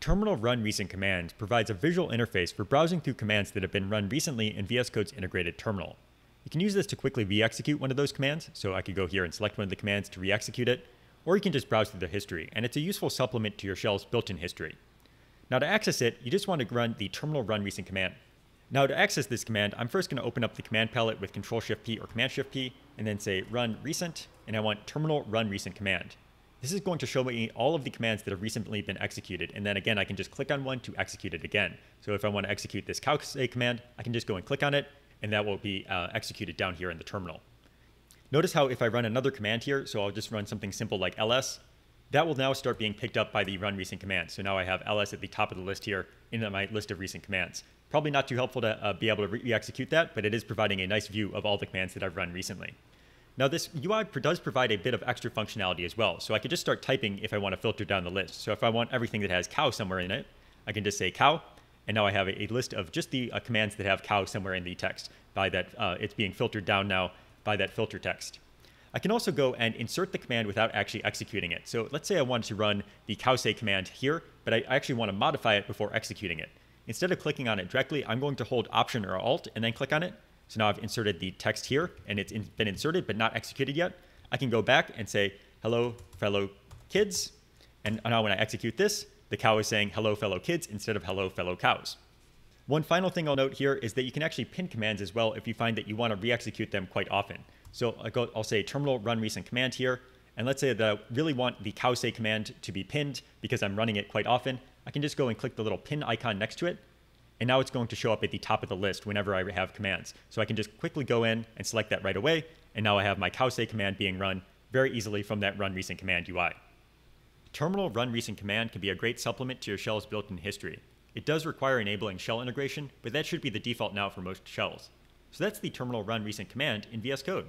Terminal Run Recent Commands provides a visual interface for browsing through commands that have been run recently in VS Code's integrated terminal. You can use this to quickly re-execute one of those commands, so I could go here and select one of the commands to re-execute it, or you can just browse through the history, and it's a useful supplement to your shell's built-in history. Now to access it, you just want to run the terminal run recent command. Now to access this command, I'm first going to open up the command palette with Control Shift P or Command Shift P, and then say run recent, and I want terminal run recent command. This is going to show me all of the commands that have recently been executed. And then again, I can just click on one to execute it again. So if I want to execute this cowsay command, I can just go and click on it, and that will be uh, executed down here in the terminal. Notice how if I run another command here, so I'll just run something simple like ls, that will now start being picked up by the run recent command. So now I have ls at the top of the list here in my list of recent commands. Probably not too helpful to uh, be able to re-execute that, but it is providing a nice view of all the commands that I've run recently. Now this UI does provide a bit of extra functionality as well. So I could just start typing if I want to filter down the list. So if I want everything that has cow somewhere in it, I can just say cow, and now I have a, list of just the uh, commands that have cow somewhere in the text by that uh, it's being filtered down now by that filter text. I can also go and insert the command without actually executing it. So let's say I wanted to run the cowsay command here, but I actually want to modify it before executing it. Instead of clicking on it directly, I'm going to hold Option or Alt and then click on it. So now I've inserted the text here and it's in, been inserted but not executed yet. I can go back and say, hello, fellow kids. And now when I execute this, the cow is saying hello, fellow kids instead of hello, fellow cows. One final thing I'll note here is that you can actually pin commands as well if you find that you want to re-execute them quite often. So I'll say terminal run recent command here. And let's say that I really want the cowsay command to be pinned because I'm running it quite often. I can just go and click the little pin icon next to it and now it's going to show up at the top of the list whenever I have commands. So I can just quickly go in and select that right away, and now I have my cowsay command being run very easily from that run recent command UI. Terminal run recent command can be a great supplement to your shell's built-in history. It does require enabling shell integration, but that should be the default now for most shells. So that's the terminal run recent command in VS Code.